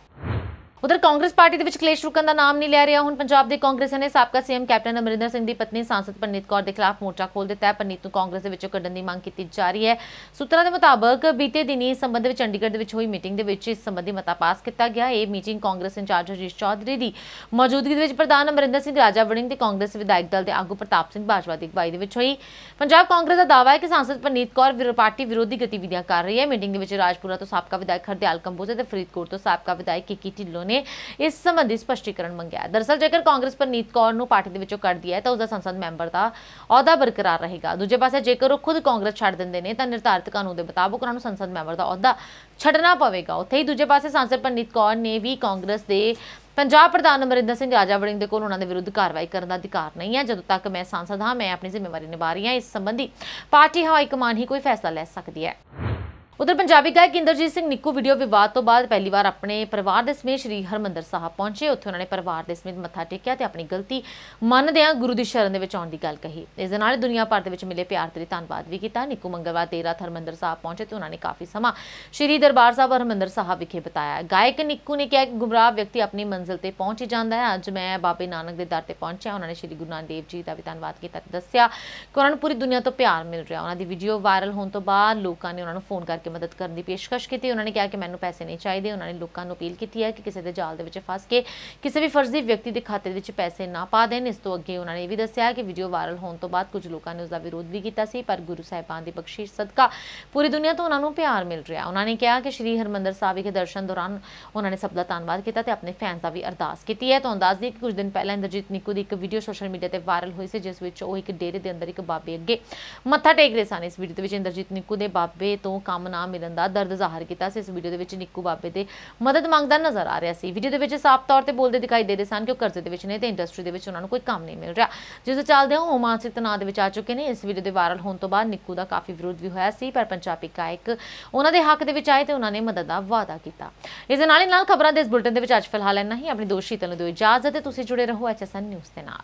ਉਧਰ ਕਾਂਗਰਸ ਪਾਰਟੀ ਦੇ ਵਿੱਚ ਕਲੇਸ਼ ਰੁਕਣ ਦਾ ਨਾਮ ਨਹੀਂ ਲੈ ਰਿਹਾ। ਹੁਣ ਪੰਜਾਬ ਦੇ ਕਾਂਗਰਸੀਆਂ ਨੇ ਸਾਬਕਾ ਸੀਐਮ ਕੈਪਟਨ ਅਮਰਿੰਦਰ ਸਿੰਘ ਦੀ ਪਤਨੀ ਸਾਂਸਦ ਪਰਨੀਤ ਕੌਰ ਦੇ ਖਿਲਾਫ ਮੋਰਚਾ ਖੋਲ ਦਿੱਤਾ ਹੈ। ਪਰਨੀਤ ਨੂੰ ਕਾਂਗਰਸ ਦੇ ਵਿੱਚੋਂ ਕੱਢਣ ਦੀ ਮੰਗ ਕੀਤੀ ਜਾ ਰਹੀ ਹੈ। ਸੂਤਰਾਂ ਦੇ ਮੁਤਾਬਕ ਬੀਤੇ ਦਿਨੀ ਇਸ ਸੰਬੰਧ ਵਿੱਚ ਚੰਡੀਗੜ੍ਹ ਦੇ ਵਿੱਚ ਹੋਈ ਮੀਟਿੰਗ ਦੇ ਵਿੱਚ ਇਸ ਸੰਬੰਧੀ ਮਤਾ ਪਾਸ ਕੀਤਾ ਗਿਆ। ਇਹ ਮੀਟਿੰਗ ਕਾਂਗਰਸ ਇੰਚਾਰਜ ਹਰੀਸ਼ ਚੌਧਰੀ ਦੀ ਮੌਜੂਦਗੀ ਦੇ ਵਿੱਚ ਪ੍ਰਧਾਨ ਅਮਰਿੰਦਰ ਸਿੰਘ, ਰਾਜਾ ਵੜਿੰਗ ਤੇ ਕਾਂਗਰਸ ਵਿਧਾਇਕ ਦਲ ਦੇ ਆਗੂ ਪ੍ਰਤਾਪ ਸਿੰਘ ਬਾਜਵਾ ਦੀ ਅਗਵਾਈ ਦੇ ਵਿੱਚ ਹੋਈ। ਪੰਜਾਬ ਕਾਂਗਰਸ ਦਾ ਦਾਅਵਾ ਹੈ ਕਿ ਸਾਂਸਦ ਪਰਨੀਤ ਕੌਰ ਵਿਰੋ ਪਾਰਟੀ ਵਿਰੋਧੀ ਗਤੀਵਿਧੀਆਂ ਕਰ ਰਹੀ ਹੈ। ਮੀਟਿੰਗ ਦੇ ਵਿੱਚ ਰਾਜਪੁਰਾ ਤੋਂ ਸਾਬਕਾ ਵਿਧਾਇਕ ਹਰਦਿਆਲ ਕੰਬੋਜੇ ਤੇ ਫਰੀਦਕੋਟ ਤੋਂ ਸਾਬਕਾ ਵਿਧਾਇਕ ਕਿਕੀ ਢਿੱਲੋਂ ਨੇ ਇਸ ਸੰਬੰਧੀ ਸਪਸ਼ਟੀਕਰਨ ਮੰਗਿਆ ਦਰਅਸਲ ਜੇਕਰ ਕਾਂਗਰਸ ਪਰਨੀਤ ਕੌਰ ਨੂੰ ਪਾਰਟੀ ਦੇ ਵਿੱਚੋਂ ਕੱਢ ਦਿਆ ਤਾਂ ਉਸ ਦਾ ਸੰਸਦ ਮੈਂਬਰ ਦਾ ਅਹੁਦਾ ਬਰਕਰਾਰ ਰਹੇਗਾ। ਦੂਜੇ ਪਾਸੇ, ਜੇਕਰ ਉਹ ਖੁਦ ਕਾਂਗਰਸ ਛੱਡ ਦਿੰਦੇ ਨੇ, ਤਾਂ ਨਿਰਧਾਰਿਤ ਕਾਨੂੰਨ ਦੇ ਮੁਤਾਬਕ ਉਹਨਾਂ ਨੂੰ ਸੰਸਦ ਮੈਂਬਰ ਦਾ ਅਹੁਦਾ ਛੱਡਣਾ ਪਵੇਗਾ। ਉੱਥੇ ਹੀ ਦੂਜੇ ਪਾਸੇ, ਸੰਸਦ ਪਰਨੀਤ ਕੌਰ ਨੇ ਵੀ ਕਾਂਗਰਸ ਦੇ ਪੰਜਾਬ ਪ੍ਰਧਾਨ ਅਮਰਿੰਦਰ ਸਿੰਘ ਰਾਜਾ ਵੜਿੰਗ ਦੇ ਕੋਲ ਉਹਨਾਂ ਦੇ ਵਿਰੁੱਧ ਕਾਰਵਾਈ ਕਰਨ ਦਾ ਅਧਿਕਾਰ ਨਹੀਂ ਹੈ। ਜਦੋਂ ਤੱਕ ਮੈਂ ਸਾਂਸਦ ਹਾਂ, ਮੈਂ ਆਪਣੀ ਜ਼ਿੰਮੇਵਾਰੀ ਨਿਭਾ ਰਹੀ ਹਾਂ। ਇਸ ਸੰਬੰਧੀ ਪਾਰਟੀ ਹਾਈ ਕਮਾਨ ਹੀ ਕੋਈ ਫੈਸਲਾ ਲੈ ਸਕਦੀ ਹੈ। ਉਧਰ ਪੰਜਾਬੀ ਗਾਇਕ ਇੰਦਰਜੀਤ ਸਿੰਘ ਨਿੱਕੂ ਵੀਡੀਓ ਵਿਵਾਦ ਤੋਂ ਬਾਅਦ ਪਹਿਲੀ ਵਾਰ ਆਪਣੇ ਪਰਿਵਾਰ ਦੇ ਸਮੇਤ ਸ੍ਰੀ ਹਰਮੰਦਰ ਸਾਹਿਬ ਪਹੁੰਚੇ। ਉੱਥੇ ਉਹਨਾਂ ਨੇ ਪਰਿਵਾਰ ਦੇ ਸਮੇਤ ਮੱਥਾ ਟੇਕਿਆ ਤੇ ਆਪਣੀ ਗਲਤੀ ਮੰਨਦਿਆਂ ਗੁਰੂ ਦੀ ਸ਼ਰਨ ਦੇ ਵਿੱਚ ਆਉਣ ਦੀ ਗੱਲ ਕਹੀ। ਇਸ ਦੇ ਨਾਲ ਹੀ ਦੁਨੀਆ ਭਰ ਦੇ ਵਿੱਚ ਮਿਲੇ ਪਿਆਰ ਤੇ ਧੰਨਵਾਦ ਵੀ ਕੀਤਾ। ਨਿੱਕੂ ਮੰਗਲਵਾਰ ਦੇਰ ਰਾਤ ਹਰਮੰਦਰ ਸਾਹਿਬ ਪਹੁੰਚੇ ਤੇ ਉਹਨਾਂ ਨੇ ਕਾਫੀ ਸਮਾਂ ਸ੍ਰੀ ਦਰਬਾਰ ਸਾਹਿਬ ਹਰਮੰਦਰ ਸਾਹਿਬ ਵਿਖੇ ਬਿਤਾਇਆ। ਗਾਇਕ ਨਿੱਕੂ ਨੇ ਕਿਹਾ ਕਿ ਗੁੰਮਰਾਹ ਵਿਅਕਤੀ ਆਪਣੀ ਮੰਜ਼ਿਲ ਤੇ ਪਹੁੰਚ ਹੀ ਜਾਂਦਾ ਹੈ। ਅੱਜ ਮੈਂ ਬਾਬੇ ਨਾਨਕ ਦੇ ਦਰ ਤੇ ਪਹੁੰਚਿਆ। ਉਹਨਾਂ ਨੇ ਸ੍ਰੀ ਗੁਰੂ ਨਾਨਕ ਦੇਵ ਜੀ ਦਾ ਵੀ ਧੰਨਵਾਦ ਕੀਤਾ ਤੇ ਦੱਸਿਆ ਕਿ ਉਹਨਾਂ ਨੂੰ ਪੂਰੀ ਦੁਨੀਆ ਤੋਂ ਪਿਆਰ ਮਿਲ ਰਿਹਾ। ਉਹਨਾਂ ਦੀ ਵੀਡੀਓ ਵਾਇਰਲ ਹੋਣ ਤੋਂ ਬਾਅਦ ਲੋਕਾਂ ਨੇ ਉਹਨਾਂ ਨੂੰ ਫੋਨ ਕਰਕੇ ਕੇ ਮਦਦ ਕਰਨ ਦੀ ਪੇਸ਼ਕਸ਼ ਕੀਤੀ। ਉਹਨਾਂ ਨੇ ਕਿਹਾ ਕਿ ਮੈਨੂੰ ਪੈਸੇ ਨਹੀਂ ਚਾਹੀਦੇ। ਉਹਨਾਂ ਨੇ ਲੋਕਾਂ ਨੂੰ ਅਪੀਲ ਕੀਤੀ ਹੈ ਕਿ ਕਿਸੇ ਦੇ ਜਾਲ ਦੇ ਵਿੱਚ ਫਸ ਕੇ ਕਿਸੇ ਵੀ ਫਰਜ਼ੀ ਵਿਅਕਤੀ ਦੇ ਖਾਤੇ ਵਿੱਚ ਪੈਸੇ ਨਾ ਪਾ ਦੇਣ। ਇਸ ਤੋਂ ਅੱਗੇ ਉਹਨਾਂ ਨੇ ਇਹ ਵੀ ਦੱਸਿਆ ਕਿ ਵੀਡੀਓ ਵਾਇਰਲ ਹੋਣ ਤੋਂ ਬਾਅਦ ਕੁਝ ਲੋਕਾਂ ਨੇ ਉਸ ਦਾ ਵਿਰੋਧ ਵੀ ਕੀਤਾ ਸੀ, ਪਰ ਗੁਰੂ ਸਾਹਿਬਾਨ ਦੀ ਬਖਸ਼ਿਸ਼ ਸਦਕਾ ਪੂਰੀ ਦੁਨੀਆ ਤੋਂ ਉਹਨਾਂ ਨੂੰ ਪਿਆਰ ਮਿਲ ਰਿਹਾ। ਉਹਨਾਂ ਨੇ ਕਿਹਾ ਕਿ ਸ਼੍ਰੀ ਹਰਮੰਦਰ ਸਾਹਿਬ ਵਿਖੇ ਦਰਸ਼ਨ ਦੌਰਾਨ ਉਹਨਾਂ ਨੇ ਸਭ ਦਾ ਧੰਨਵਾਦ ਕੀਤਾ ਤੇ ਆਪਣੇ ਫੈਨਸ ਦਾ ਵੀ ਅਰਦਾਸ ਕੀਤੀ ਹੈ। ਤੁਹਾਨੂੰ ਦੱਸ ਦਈਏ ਕਿ ਕੁਝ ਦਿਨ ਪਹਿਲਾਂ ਇੰਦਰਜੀਤ ਨਿੱਕੂ ਦੀ ਇੱਕ ਵੀਡੀਓ ਸੋਸ਼ਲ ਮੀਡੀਆ ਤੇ ਵਾਇਰਲ ਹੋਈ ਸੀ, ਜਿਸ ਵਿੱਚ ਉਹ ਇੱਕ ਡੇਰੇ ਦੇ ਅੰਦਰ ਇੱਕ ਬਾਬੇ ਅੱਗੇ ਮੱਥਾ ਟੇਕ ਰਹੇ ਸਨ। ਇਸ ਵੀਡੀਓ ਦੇ ਵਿੱਚ ਇੰਦਰਜੀਤ ਨਿੱਕੂ ਦੇ ਬਾਬੇ ਤੋਂ ਕੰਮ ਨਾ ਮਿਲਣ ਦਾ ਦਰਦ ਜ਼ਾਹਰ ਕੀਤਾ ਸੀ। ਇਸ ਵੀਡੀਓ ਦੇ ਵਿੱਚ ਨਿੱਕੂ ਬਾਬੇ ਦੇ ਮਦਦ ਮੰਗਦਾ ਨਜ਼ਰ ਆ ਰਿਹਾ ਸੀ। ਵੀਡੀਓ ਦੇ ਵਿੱਚ ਸਾਫ਼ ਤੌਰ ਤੇ ਬੋਲਦੇ ਦਿਖਾਈ ਦੇ ਰਹੇ ਸਨ ਕਿ ਉਹ ਕਰਜ਼ੇ ਦੇ ਵਿੱਚ ਨੇ ਤੇ ਇੰਡਸਟਰੀ ਦੇ ਵਿੱਚ ਉਹਨਾਂ ਨੂੰ ਕੋਈ ਕੰਮ ਨਹੀਂ ਮਿਲ ਰਿਹਾ। ਜਿਸ ਦੇ ਚੱਲਦੇ ਉਹ ਮਾਨਸਿਕ ਤਣਾਅ ਦੇ ਵਿੱਚ ਆ ਚੁੱਕੇ ਨੇ। ਇਸ ਵੀਡੀਓ ਦੇ ਵਾਇਰਲ ਹੋਣ ਤੋਂ ਬਾਅਦ ਨਿੱਕੂ ਦਾ ਕਾਫੀ ਵਿਰੋਧ ਵੀ ਹੋਇਆ ਸੀ, ਪਰ ਪੰਜਾਬੀ ਗਾਇਕ ਉਹਨਾਂ ਦੇ ਹੱਕ ਦੇ ਵਿੱਚ ਆਏ ਤੇ ਉਹਨਾਂ ਨੇ ਮਦਦ ਦਾ ਵਾਅਦਾ ਕੀਤਾ। ਇਸ ਦੇ ਨਾਲ ਹੀ ਨਾਲ ਖਬਰਾਂ ਦੇ ਇਸ ਬੁਲਟਨ ਦੇ ਵਿੱਚ ਅੱਜ ਫਿਲਹਾਲ ਇੰਨਾ ਹੀ। ਆਪਣੀ ਦੋਸਤ ਸ਼ੀਤਲ ਨੂੰ ਦਿਓ ਇਜਾਜ਼ਤ ਤੇ ਤੁਸੀਂ ਜੁੜੇ ਰਹੋ ਐਚਐਸਐਨ ਨਿਊਜ਼ ਦੇ ਨਾਲ।